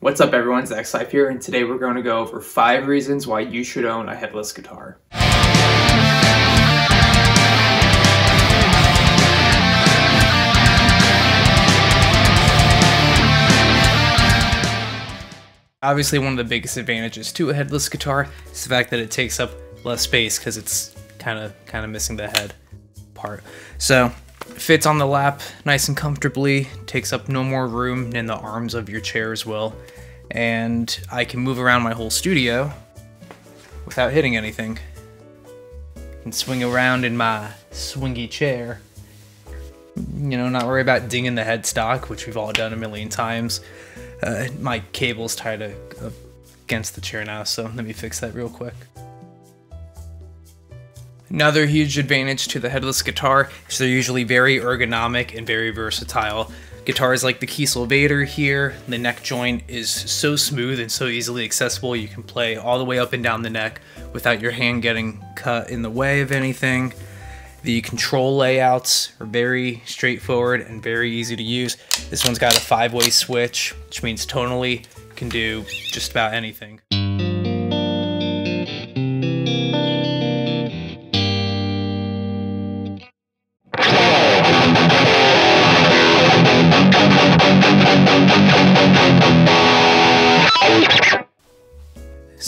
What's up everyone, Zach Seif here, and today we're going to go over 5 reasons why you should own a headless guitar. Obviously one of the biggest advantages to a headless guitar is the fact that it takes up less space because it's kind of kind of missing the head part. So fits on the lap nice and comfortably, takes up no more room than the arms of your chair as well, and I can move around my whole studio without hitting anything. And swing around in my swingy chair. You know, not worry about dinging the headstock, which we've all done a million times. Uh, my cable's tied against the chair now, so let me fix that real quick. Another huge advantage to the headless guitar is they're usually very ergonomic and very versatile. Guitars like the Kiesel Vader here, the neck joint is so smooth and so easily accessible you can play all the way up and down the neck without your hand getting cut in the way of anything. The control layouts are very straightforward and very easy to use. This one's got a five-way switch, which means tonally can do just about anything.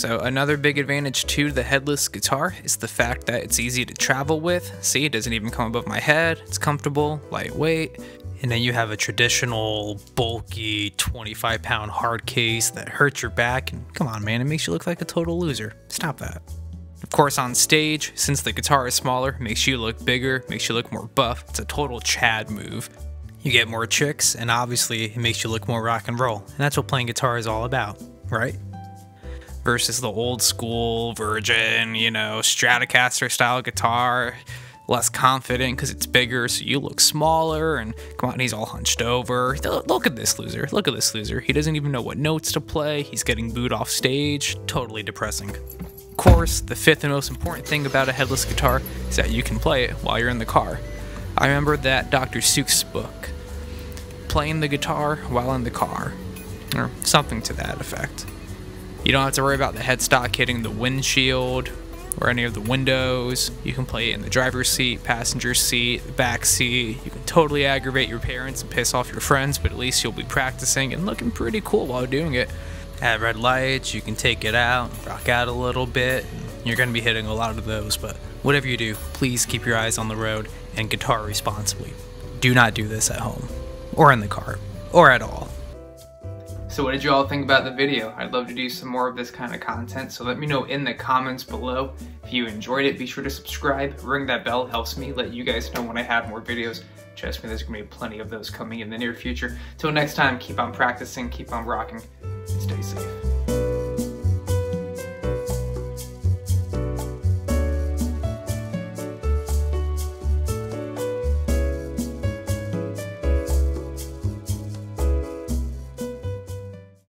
So another big advantage to the headless guitar is the fact that it's easy to travel with. See, it doesn't even come above my head. It's comfortable, lightweight. And then you have a traditional bulky 25 pound hard case that hurts your back. And come on, man, it makes you look like a total loser. Stop that. Of course, on stage, since the guitar is smaller, makes you look bigger, makes you look more buff. It's a total Chad move. You get more chicks, and obviously, it makes you look more rock and roll. And that's what playing guitar is all about, right? Versus the old school Virgin, you know, Stratocaster style guitar. Less confident because it's bigger, so you look smaller. And come on, he's all hunched over. Look at this loser. Look at this loser. He doesn't even know what notes to play. He's getting booed off stage. Totally depressing. Of course, the fifth and most important thing about a headless guitar is that you can play it while you're in the car. I remember that Dr. Seuss book, playing the guitar while in the car, or something to that effect. You don't have to worry about the headstock hitting the windshield or any of the windows. You can play it in the driver's seat, passenger seat, the back seat. You can totally aggravate your parents and piss off your friends, but at least you'll be practicing and looking pretty cool while doing it. At red lights, you can take it out, rock out a little bit. You're going to be hitting a lot of those, but whatever you do, please keep your eyes on the road and guitar responsibly. Do not do this at home, or in the car, or at all. So what did you all think about the video? I'd love to do some more of this kind of content, so let me know in the comments below. If you enjoyed it, be sure to subscribe, ring that bell, helps me let you guys know when I have more videos. Trust me, there's gonna be plenty of those coming in the near future. Till next time, keep on practicing, keep on rocking.